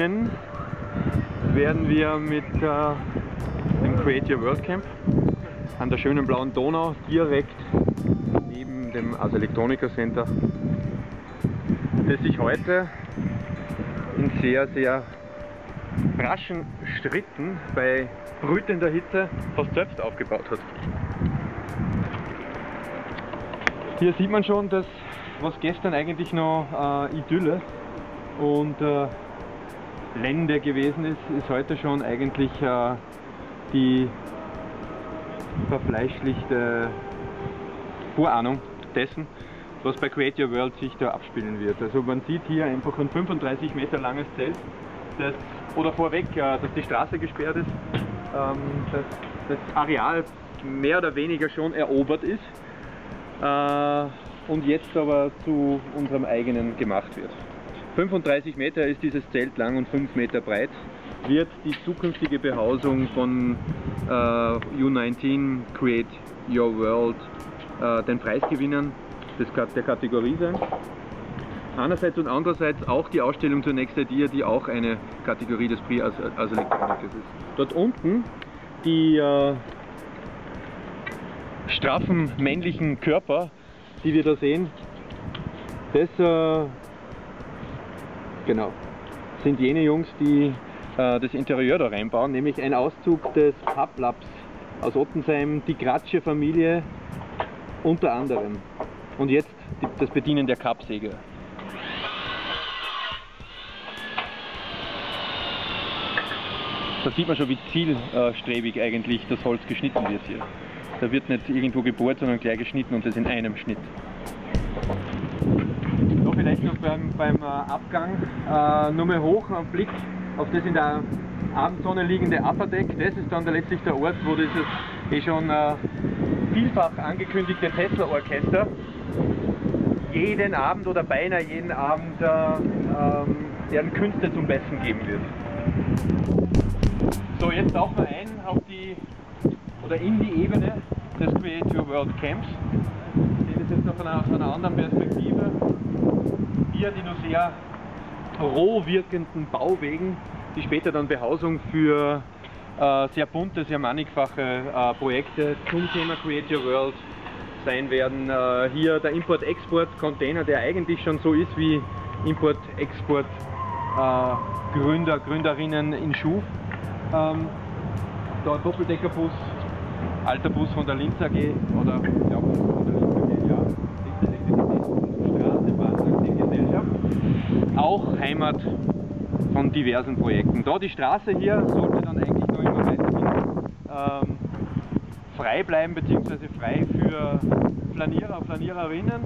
Beginnen werden wir mit äh, dem Create Your World Camp an der schönen blauen Donau, direkt neben dem Ars Electronica Center, das sich heute in sehr, sehr raschen Schritten bei brütender Hitze fast selbst aufgebaut hat. Hier sieht man schon, dass was gestern eigentlich noch äh, Idylle und äh, Lände gewesen ist, ist heute schon eigentlich äh, die verfleischlichte Vorahnung dessen, was bei Create Your World sich da abspielen wird. Also man sieht hier einfach ein 35 Meter langes Zelt, das, oder vorweg, äh, dass die Straße gesperrt ist, ähm, dass das Areal mehr oder weniger schon erobert ist äh, und jetzt aber zu unserem eigenen gemacht wird. 35 Meter ist dieses Zelt lang und 5 Meter breit. Wird die zukünftige Behausung von äh, U19 Create Your World äh, den Preis gewinnen des, der Kategorie sein. Einerseits und andererseits auch die Ausstellung zur Next Idea, die auch eine Kategorie des Prix als, als Elektronik ist. Dort unten die äh, straffen männlichen Körper, die wir da sehen, das äh, genau, sind jene Jungs, die äh, das Interieur da reinbauen, nämlich ein Auszug des Paplabs aus Ottensheim, die Gratsche Familie unter anderem. Und jetzt das Bedienen der Kappsäge. Da sieht man schon, wie zielstrebig eigentlich das Holz geschnitten wird hier. Da wird nicht irgendwo gebohrt, sondern gleich geschnitten und das in einem Schnitt. Beim, beim äh, Abgang äh, mal hoch einen Blick auf das in der Abendsonne liegende Upper Deck. Das ist dann letztlich der Ort, wo dieses eh schon äh, vielfach angekündigte Tesla-Orchester jeden Abend oder beinahe jeden Abend äh, ähm, deren Künste zum Besten geben wird. So, jetzt tauchen wir ein auf die oder in die Ebene des Create Your World Camps. Ich sehe das jetzt noch von einer, von einer anderen Perspektive. Hier die nur sehr roh wirkenden Bauwegen, die später dann Behausung für äh, sehr bunte, sehr mannigfache äh, Projekte zum Thema Create Your World sein werden. Äh, hier der Import-Export-Container, der eigentlich schon so ist wie Import-Export-Gründer, äh, Gründerinnen in Schuf. Ähm, der Doppeldeckerbus, alter Bus von der Linz AG oder ja, von der Linz AG, ja, Straßenbahngesellschaft. Auch Heimat von diversen Projekten. Da die Straße hier sollte dann eigentlich noch immer weiterhin ähm, frei bleiben, beziehungsweise frei für Flanierer, Flaniererinnen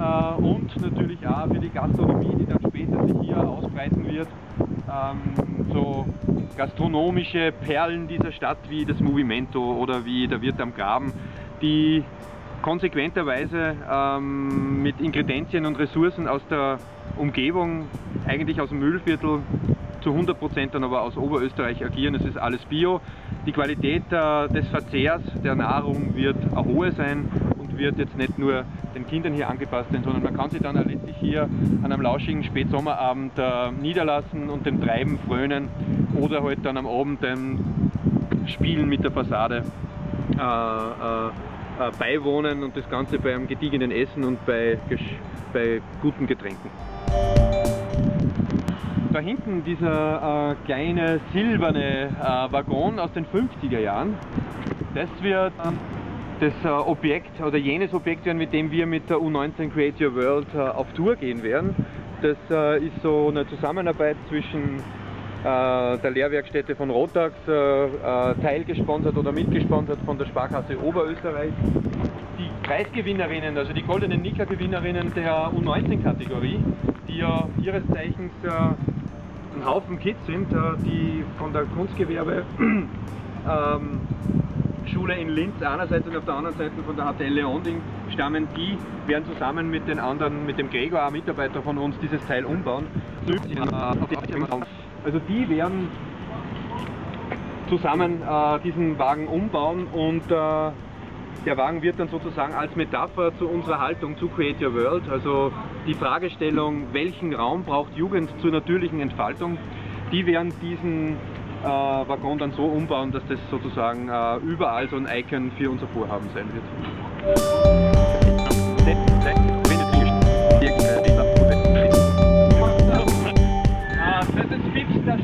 äh, und natürlich auch für die Gastronomie, die dann später sich hier ausbreiten wird. Ähm, so gastronomische Perlen dieser Stadt wie das Movimento oder wie der Wirt am Graben, die konsequenterweise ähm, mit Ingredienzien und Ressourcen aus der Umgebung, eigentlich aus dem Müllviertel, zu 100% dann aber aus Oberösterreich agieren. Es ist alles Bio. Die Qualität äh, des Verzehrs der Nahrung wird eine hohe sein und wird jetzt nicht nur den Kindern hier angepasst sein, sondern man kann sich dann letztlich hier an einem lauschigen Spätsommerabend äh, niederlassen und dem Treiben frönen oder halt dann am Abend dem Spielen mit der Fassade äh, äh, beiwohnen und das Ganze bei einem gediegenen Essen und bei, bei guten Getränken. Da hinten dieser äh, kleine silberne äh, Waggon aus den 50er Jahren, das wird das äh, Objekt oder jenes Objekt werden, mit dem wir mit der U19 Create Your World äh, auf Tour gehen werden. Das äh, ist so eine Zusammenarbeit zwischen der Lehrwerkstätte von Rotax, teilgesponsert oder mitgesponsert von der Sparkasse Oberösterreich. Die Preisgewinnerinnen, also die goldenen Nika-Gewinnerinnen der U19-Kategorie, die ja ihres Zeichens ein Haufen Kids sind, die von der Kunstgewerbe ähm, Schule in Linz einerseits und auf der anderen Seite von der HTL Leonding stammen, die werden zusammen mit den anderen, mit dem Gregor, Mitarbeiter von uns, dieses Teil umbauen. Also die werden zusammen äh, diesen Wagen umbauen und äh, Der Wagen wird dann sozusagen als Metapher zu unserer Haltung zu Create Your World, also die Fragestellung, welchen Raum braucht Jugend zur natürlichen Entfaltung, die werden diesen äh, Waggon dann so umbauen, dass das sozusagen äh, überall so ein Icon für unser Vorhaben sein wird.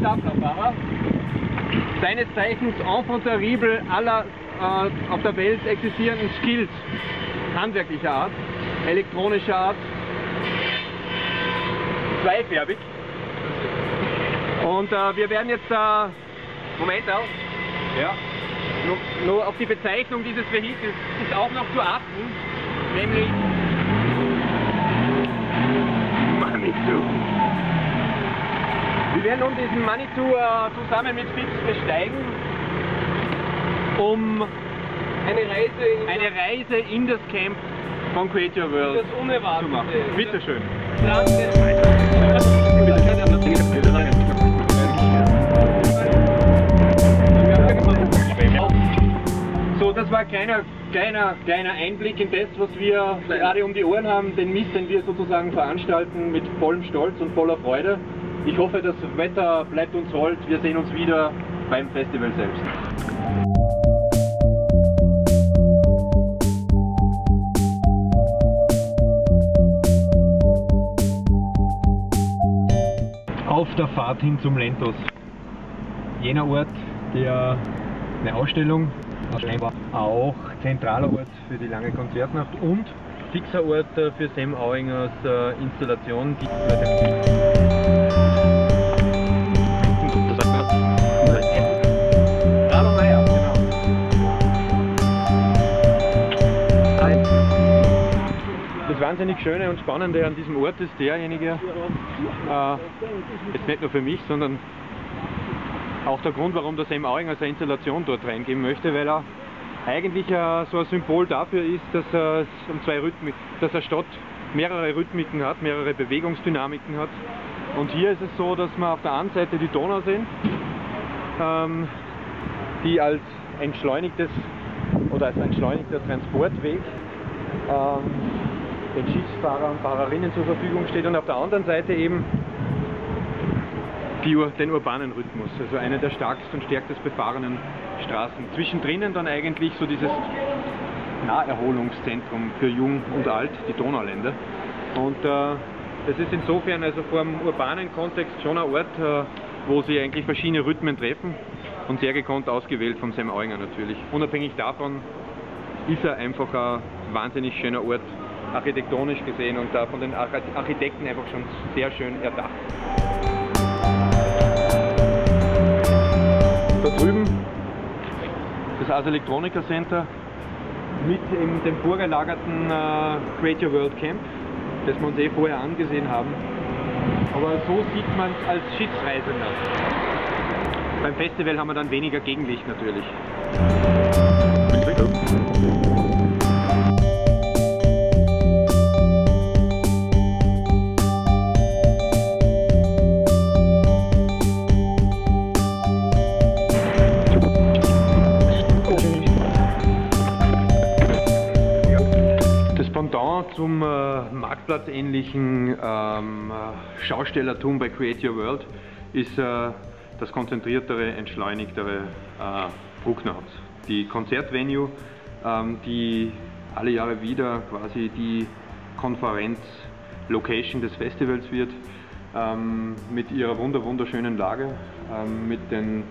Fix, der Staplerfahrer. Seines Zeichens Enfant terrible aller äh, auf der Welt existierenden Skills handwerklicher Art, elektronischer Art, zweifärbig. Und äh, wir werden jetzt, äh, Moment auch, ja, nur, nur auf die Bezeichnung dieses Vehikels ist auch noch zu achten, nämlich Manitou. Wir werden nun diesen Manitou äh, zusammen mit Fix besteigen, um Eine Reise in eine Reise in das Camp von Create Your World das zu machen. Bitte schön. So, das war ein kleiner, kleiner, kleiner Einblick in das, was wir gerade um die Ohren haben, den Mist, den wir sozusagen veranstalten mit vollem Stolz und voller Freude. Ich hoffe, das Wetter bleibt uns hold. Wir sehen uns wieder beim Festival selbst. Auf der Fahrt hin zum Lentos. Jener Ort, der eine Ausstellung, scheinbar auch zentraler Ort für die lange Konzertnacht und fixer Ort äh, für Sam Auingers äh, Installation. Wahnsinnig Schöne und Spannende an diesem Ort ist derjenige, äh, jetzt nicht nur für mich, sondern auch der Grund, warum der Sam Auinger seine Installation dort reingeben möchte, weil er eigentlich äh, so ein Symbol dafür ist, dass er um zwei Rhythmik, dass er Stadt mehrere Rhythmiken hat, mehrere Bewegungsdynamiken hat. Und hier ist es so, dass wir auf der einen Seite die Donau sehen, ähm, die als entschleunigtes oder als entschleunigter Transportweg ähm, den Schiffsfahrern und Fahrerinnen zur Verfügung steht und auf der anderen Seite eben die, den urbanen Rhythmus, also eine der stärksten und stärkst befahrenen Straßen. Zwischendrin dann eigentlich so dieses Naherholungszentrum für Jung und Alt, die Donauländer. Und äh, das ist insofern also vor dem urbanen Kontext schon ein Ort, äh, wo sie eigentlich verschiedene Rhythmen treffen und sehr gekonnt ausgewählt von Sam Eunger natürlich. Unabhängig davon ist er einfach ein wahnsinnig schöner Ort, architektonisch gesehen und da von den Arch- Architekten einfach schon sehr schön erdacht. Da drüben das Ars Electronica Center mit in dem vorgelagerten äh, Create Your World Camp, das wir uns eh vorher angesehen haben. Aber so sieht man es als Schiffsreisender. Beim Festival haben wir dann weniger Gegenlicht natürlich. Schaustellertum bei Create Your World ist äh, das konzentriertere, entschleunigtere äh, Brucknerhaus. Die Konzertvenue, ähm, die alle Jahre wieder quasi die Konferenz-Location des Festivals wird, ähm, mit ihrer wunder wunderschönen Lage, ähm, mit den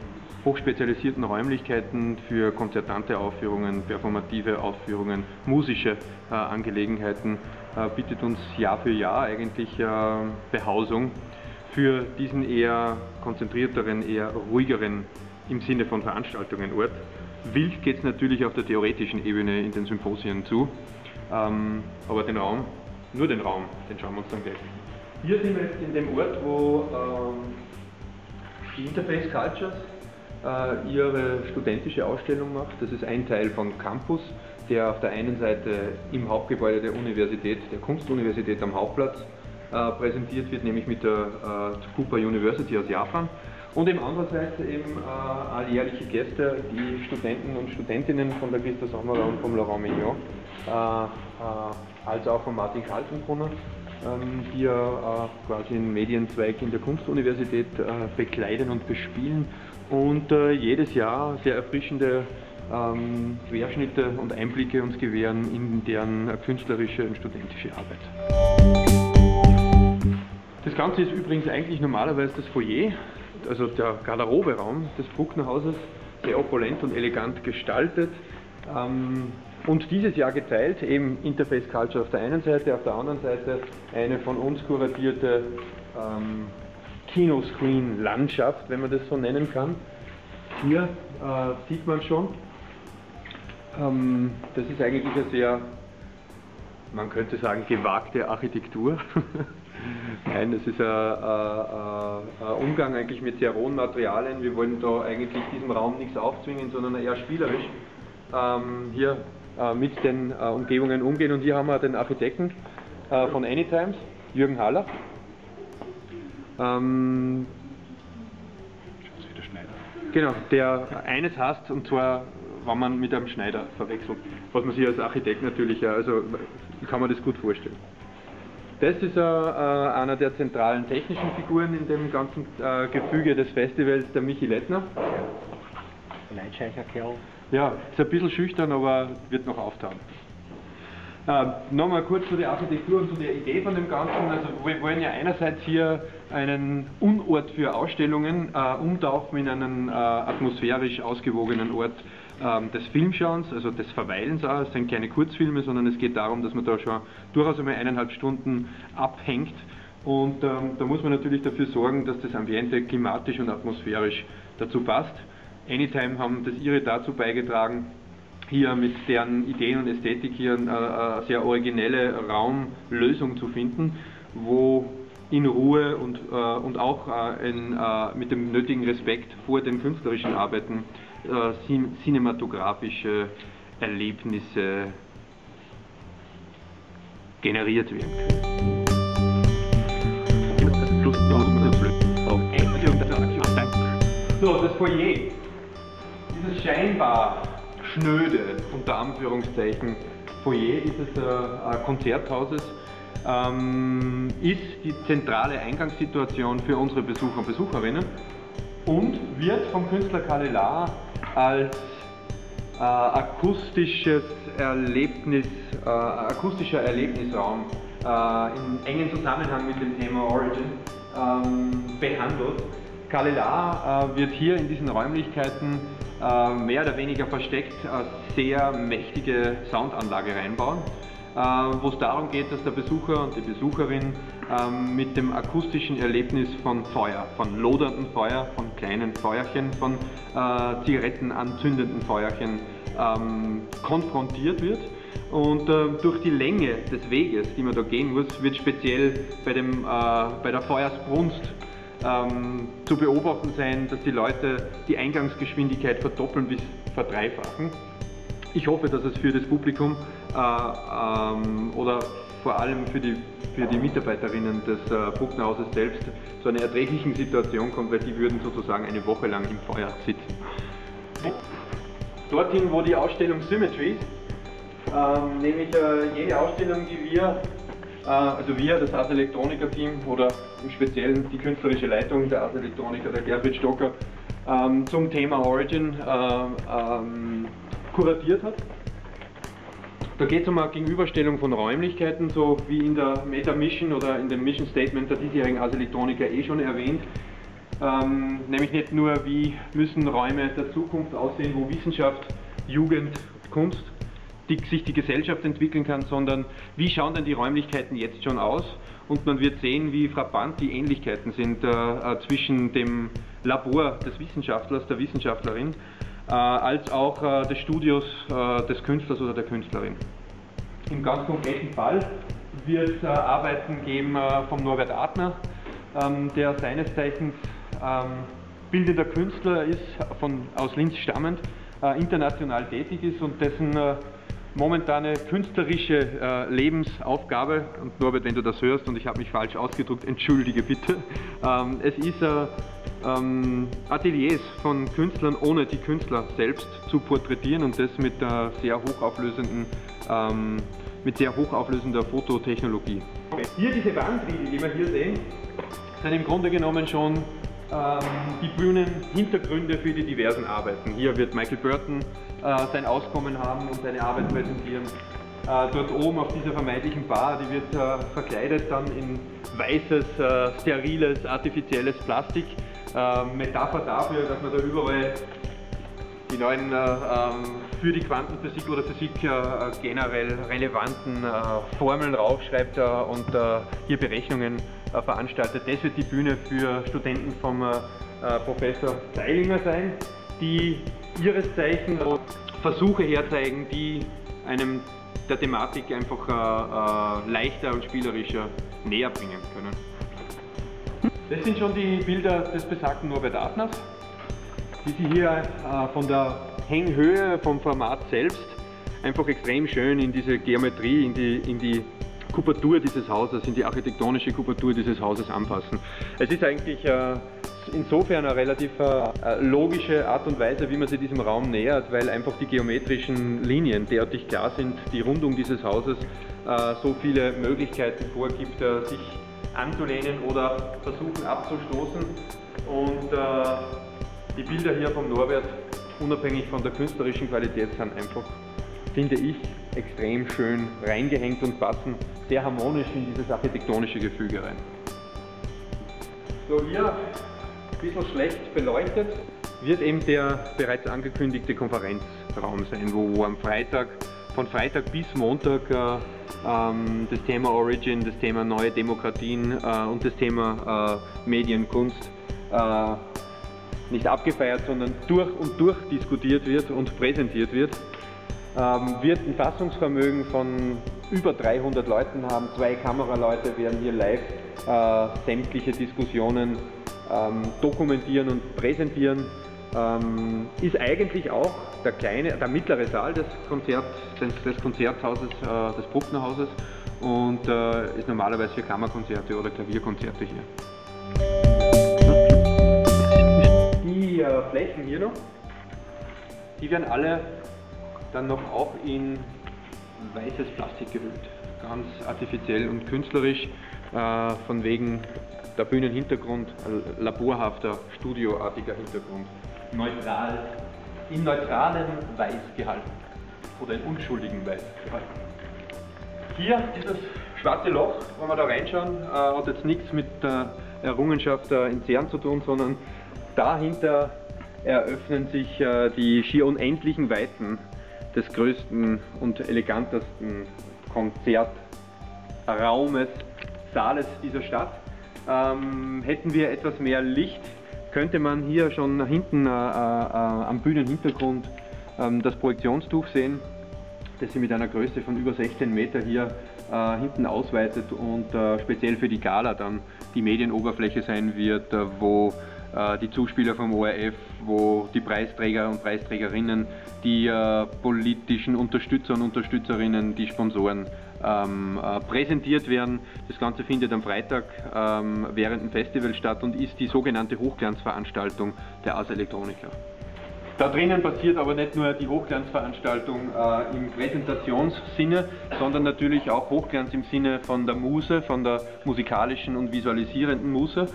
hochspezialisierten Räumlichkeiten für konzertante Aufführungen, performative Aufführungen, musische äh, Angelegenheiten, äh, bietet uns Jahr für Jahr eigentlich äh, Behausung für diesen eher konzentrierteren, eher ruhigeren im Sinne von Veranstaltungen Ort. Wild geht es natürlich auf der theoretischen Ebene in den Symposien zu, ähm, aber den Raum, nur den Raum, den schauen wir uns dann gleich. Hier sind wir jetzt in dem Ort, wo ähm, die Interface Cultures ihre studentische Ausstellung macht. Das ist ein Teil von Campus, der auf der einen Seite im Hauptgebäude der Universität, der Kunstuniversität am Hauptplatz äh, präsentiert wird, nämlich mit der äh, Tsukuba University aus Japan. Und eben andererseits eben äh, alljährliche Gäste, die Studenten und Studentinnen von der Christa Sommerer und vom Laurent Mignon, äh, äh, als auch von Martin Kaltenbrunner, ähm, die ja äh, quasi einen Medienzweig in der Kunstuniversität äh, bekleiden und bespielen und äh, jedes Jahr sehr erfrischende ähm, Querschnitte und Einblicke uns gewähren in deren künstlerische und studentische Arbeit. Das Ganze ist übrigens eigentlich normalerweise das Foyer also der Garderoberaum des Brucknerhauses, sehr opulent und elegant gestaltet. Ähm, und dieses Jahr geteilt, eben Interface Culture auf der einen Seite, auf der anderen Seite eine von uns kuratierte ähm, Kinoscreen-Landschaft, wenn man das so nennen kann. Hier äh, sieht man schon, ähm, das ist eigentlich eine sehr, man könnte sagen, gewagte Architektur. Nein, das ist ein, ein, ein, Umgang eigentlich mit sehr rohen Materialien. Wir wollen da eigentlich diesem Raum nichts aufzwingen, sondern eher spielerisch ähm, hier äh, mit den äh, Umgebungen umgehen. Und hier haben wir den Architekten äh, von Anytimes, Jürgen Haller. Ähm, Genau, der eines hasst und zwar, wenn man mit einem Schneider verwechselt, was man sich als Architekt natürlich, also kann man das gut vorstellen. Das ist äh, äh, einer der zentralen technischen Figuren in dem ganzen äh, Gefüge des Festivals, der Michi Lettner. Leitscheicher Kerl. Ja, ist ein bisschen schüchtern, aber wird noch auftauchen. Äh, Nochmal kurz zu der Architektur und zu der Idee von dem Ganzen. Also wir wollen ja einerseits hier einen Unort für Ausstellungen äh, umtauchen in einen äh, atmosphärisch ausgewogenen Ort ähm, des Filmschauens, also des Verweilens auch. Es sind keine Kurzfilme, sondern es geht darum, dass man da schon durchaus einmal eineinhalb Stunden abhängt. Und ähm, da muss man natürlich dafür sorgen, dass das Ambiente klimatisch und atmosphärisch dazu passt. Anytime haben das ihre dazu beigetragen, hier mit deren Ideen und Ästhetik hier eine, eine sehr originelle Raumlösung zu finden, wo in Ruhe und, äh, und auch äh, in, äh, mit dem nötigen Respekt vor den künstlerischen Arbeiten äh, cinematografische Erlebnisse generiert werden können. So, das Foyer, dieses scheinbar schnöde, unter Anführungszeichen, Foyer dieses äh, Konzerthauses, ähm, ist die zentrale Eingangssituation für unsere Besucher und Besucherinnen und wird vom Künstler Kalelar als äh, akustisches Erlebnis, äh, akustischer Erlebnisraum äh, in engen Zusammenhang mit dem Thema Origin ähm, behandelt. Kalelar äh, wird hier in diesen Räumlichkeiten äh, mehr oder weniger versteckt eine sehr mächtige Soundanlage reinbauen. Äh, wo es darum geht, dass der Besucher und die Besucherin ähm, mit dem akustischen Erlebnis von Feuer, von loderndem Feuer, von kleinen Feuerchen, von äh, Zigaretten anzündenden Feuerchen ähm, konfrontiert wird. Und äh, durch die Länge des Weges, die man da gehen muss, wird speziell bei, dem, äh, bei der Feuersbrunst ähm, zu beobachten sein, dass die Leute die Eingangsgeschwindigkeit verdoppeln bis verdreifachen. Ich hoffe, dass es für das Publikum äh, ähm, oder vor allem für die, für die Mitarbeiterinnen des äh, Brucknerhauses selbst zu einer erträglichen Situation kommt, weil die würden sozusagen eine Woche lang im Feuer sitzen. Dorthin, wo die Ausstellung Symmetry ist, ähm, nämlich äh, jede Ausstellung, die wir, also wir, das Ars Electronica Team oder im Speziellen die künstlerische Leitung der Ars Electronica, der Gerfried Stocker, ähm, zum Thema Origin äh, ähm, kuratiert hat. Da geht es um eine Gegenüberstellung von Räumlichkeiten, so wie in der Meta Mission oder in dem Mission Statement der diesjährigen Ars Electronica eh schon erwähnt. Ähm, nämlich nicht nur, wie müssen Räume der Zukunft aussehen, wo Wissenschaft, Jugend, Kunst die, sich die Gesellschaft entwickeln kann, sondern wie schauen denn die Räumlichkeiten jetzt schon aus? Und man wird sehen, wie frappant die Ähnlichkeiten sind äh, äh zwischen dem Labor des Wissenschaftlers, der Wissenschaftlerin äh, als auch äh, des Studios äh, des Künstlers oder der Künstlerin. Im ganz konkreten Fall wird es Arbeiten geben von Norbert Adner, ähm, der seines Zeichens ähm, bildender Künstler ist, von, aus Linz stammend, international tätig ist und dessen momentane künstlerische Lebensaufgabe, und Norbert, wenn du das hörst und ich habe mich falsch ausgedrückt, entschuldige bitte, ähm, es ist ähm, Ateliers von Künstlern, ohne die Künstler selbst zu porträtieren und das mit der sehr hochauflösenden, ähm, mit sehr hochauflösender Fototechnologie. Hier diese Wandriegel, die wir hier sehen, sind im Grunde genommen schon ähm, die Bühnenhintergründe für die diversen Arbeiten. Hier wird Michael Burton äh, sein Auskommen haben und seine Arbeit präsentieren. Äh, dort oben auf dieser vermeintlichen Bar, die wird äh, verkleidet dann in weißes, äh, steriles, artifizielles Plastik. Ähm, Metapher dafür, dass man da überall die neuen äh, ähm, für die Quantenphysik oder Physik äh, generell relevanten Formeln raufschreibt und hier Berechnungen veranstaltet. Das wird die Bühne für Studenten vom Professor Zeilinger sein, die ihres Zeichen Versuche herzeigen, die einem der Thematik einfach leichter und spielerischer näher bringen können. Das sind schon die Bilder des besagten Norbert Adners, die Sie hier äh, von der Hänghöhe, vom Format selbst einfach extrem schön in diese Geometrie, in die, in die Kubatur dieses Hauses, in die architektonische Kubatur dieses Hauses anpassen. Es ist eigentlich äh, insofern eine relativ äh, logische Art und Weise, wie man sich diesem Raum nähert, weil einfach die geometrischen Linien derartig klar sind, die Rundung dieses Hauses äh, so viele Möglichkeiten vorgibt, sich anzulehnen oder versuchen abzustoßen. Und die Bilder hier vom Norbert, unabhängig von der künstlerischen Qualität, sind einfach, finde ich, extrem schön reingehängt und passen sehr harmonisch in dieses architektonische Gefüge rein. So hier, ein bisschen schlecht beleuchtet, wird eben der bereits angekündigte Konferenzraum sein, wo, wo am Freitag, von Freitag bis Montag äh, ähm, das Thema Origin, das Thema neue Demokratien äh, und das Thema äh, Medienkunst äh, nicht abgefeiert, sondern durch und durch diskutiert wird und präsentiert wird. Ähm, wird ein Fassungsvermögen von über 300 Leuten haben. Zwei Kameraleute werden hier live äh, sämtliche Diskussionen ähm, dokumentieren und präsentieren. Ähm, ist eigentlich auch der kleine, der mittlere Saal des, Konzert, des, des Konzerthauses, äh, des Brucknerhauses und äh, ist normalerweise für Kammerkonzerte oder Klavierkonzerte hier. Die äh, Flächen hier noch, die werden alle dann noch auch in weißes Plastik gehüllt. Ganz artifiziell und künstlerisch, äh, von wegen der Bühnenhintergrund, laborhafter, studioartiger Hintergrund. Neutral in neutralem Weiß gehalten oder in unschuldigem Weiß gehalten. Hier dieses schwarze Loch, wenn wir da reinschauen, äh, hat jetzt nichts mit der Errungenschaft in CERN zu tun, sondern dahinter eröffnen sich äh, die schier unendlichen Weiten des größten und elegantesten Konzertraumes, Saales dieser Stadt. Ähm, hätten wir etwas mehr Licht könnte man hier schon hinten äh, äh, am Bühnenhintergrund ähm, das Projektionstuch sehen, das sich mit einer Größe von über 16 Meter hier äh, hinten ausweitet und äh, speziell für die Gala dann die Medienoberfläche sein wird, äh, wo die Zuspieler vom ORF, wo die Preisträger und Preisträgerinnen, die politischen Unterstützer und Unterstützerinnen, die Sponsoren ähm, äh, präsentiert werden. Das Ganze findet am Freitag ähm, während dem Festival statt und ist die sogenannte Hochglanzveranstaltung der Ars Electronica. Da drinnen passiert aber nicht nur die Hochglanzveranstaltung äh, im Präsentationssinne, sondern natürlich auch Hochglanz im Sinne von der Muse, von der musikalischen und visualisierenden Muse.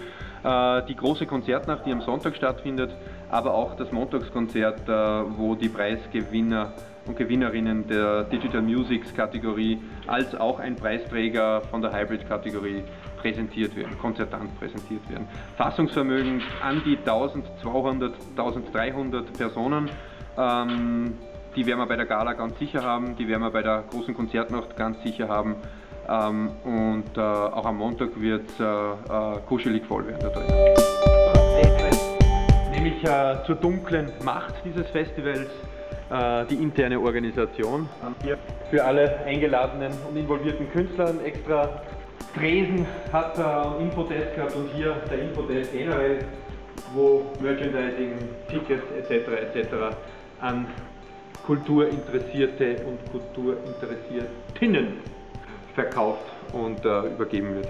Äh, die große Konzertnacht, die am Sonntag stattfindet, aber auch das Montagskonzert, äh, wo die Preisgewinner und Gewinnerinnen der Digital Musics Kategorie als auch ein Preisträger von der Hybrid Kategorie präsentiert werden, konzertant präsentiert werden. Fassungsvermögen an die 1200, 1300 Personen. Ähm, die werden wir bei der Gala ganz sicher haben, die werden wir bei der großen Konzertnacht ganz sicher haben. Ähm, und äh, auch am Montag wird es äh, äh, kuschelig voll werden. Nämlich äh, zur dunklen Macht dieses Festivals äh, die interne Organisation. Hier für alle eingeladenen und involvierten Künstler extra Tresen hat äh, Infodesk gehabt und hier der Infodesk generell, wo Merchandising, Tickets etc. etc. an Kulturinteressierte und Kulturinteressiertinnen verkauft und äh, übergeben wird.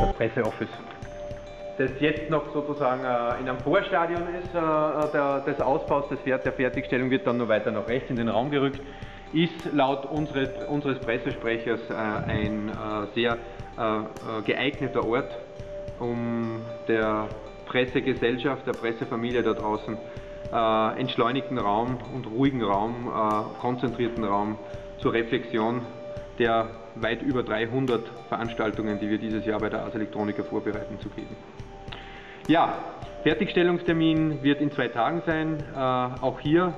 Das Presseoffice das jetzt noch sozusagen äh, in einem Vorstadion ist, äh, der, des Ausbaus des, der Fertigstellung wird dann noch weiter nach rechts in den Raum gerückt, ist laut unseres, unseres Pressesprechers äh, ein äh, sehr äh, geeigneter Ort, um der Pressegesellschaft, der Pressefamilie da draußen entschleunigten Raum und ruhigen Raum, konzentrierten Raum zur Reflexion der weit über 300 Veranstaltungen, die wir dieses Jahr bei der Ars Electronica vorbereiten, zu geben. Ja, Fertigstellungstermin wird in zwei Tagen sein. Äh, auch hier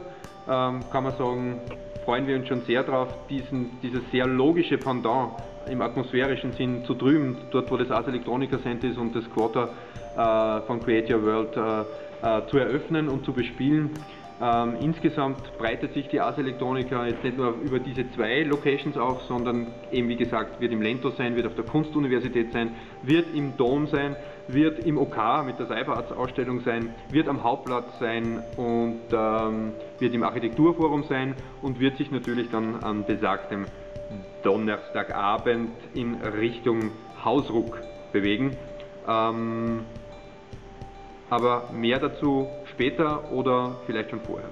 ähm, kann man sagen, freuen wir uns schon sehr darauf, dieses sehr logische Pendant im atmosphärischen Sinn zu drüben, dort wo das Ars Electronica Center ist und das Quarter äh, von Create Your World äh, äh zu eröffnen und zu bespielen. Ähm, insgesamt breitet sich die Ars Electronica jetzt nicht nur über diese zwei Locations auf, sondern eben wie gesagt, wird im Lento sein, wird auf der Kunstuniversität sein, wird im Dom sein, wird im OK mit der Cyberarts Ausstellung sein, wird am Hauptplatz sein und ähm, wird im Architekturforum sein und wird sich natürlich dann an besagtem Donnerstagabend in Richtung Hausruck bewegen. Ähm, aber mehr dazu später oder vielleicht schon vorher.